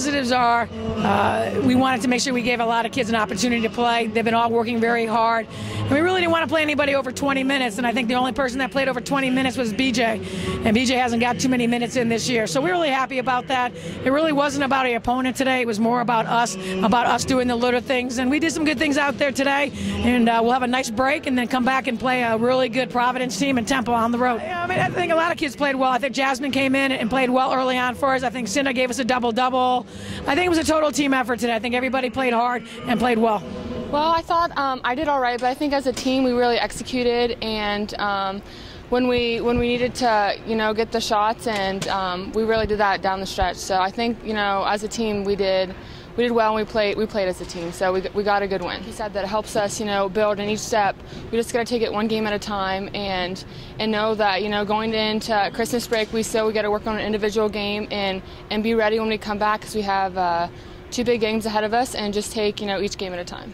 positives are uh, we wanted to make sure we gave a lot of kids an opportunity to play. They've been all working very hard. And we really didn't want to play anybody over 20 minutes. And I think the only person that played over 20 minutes was BJ. And BJ hasn't got too many minutes in this year. So we're really happy about that. It really wasn't about our opponent today. It was more about us, about us doing the little things. And we did some good things out there today. And uh, we'll have a nice break and then come back and play a really good Providence team in Temple on the road. I mean, I think a lot of kids played well. I think Jasmine came in and played well early on for us. I think Cinda gave us a double double. I think it was a total team effort today. I think everybody played hard and played well. Well, I thought um, I did all right, but I think as a team we really executed and. Um, when we when we needed to you know get the shots and um, we really did that down the stretch. So I think you know as a team we did we did well and we played we played as a team. So we, we got a good win. He said that it helps us you know build in each step. We just got to take it one game at a time and and know that you know going into Christmas break we still we got to work on an individual game and and be ready when we come back because we have uh, two big games ahead of us and just take you know each game at a time.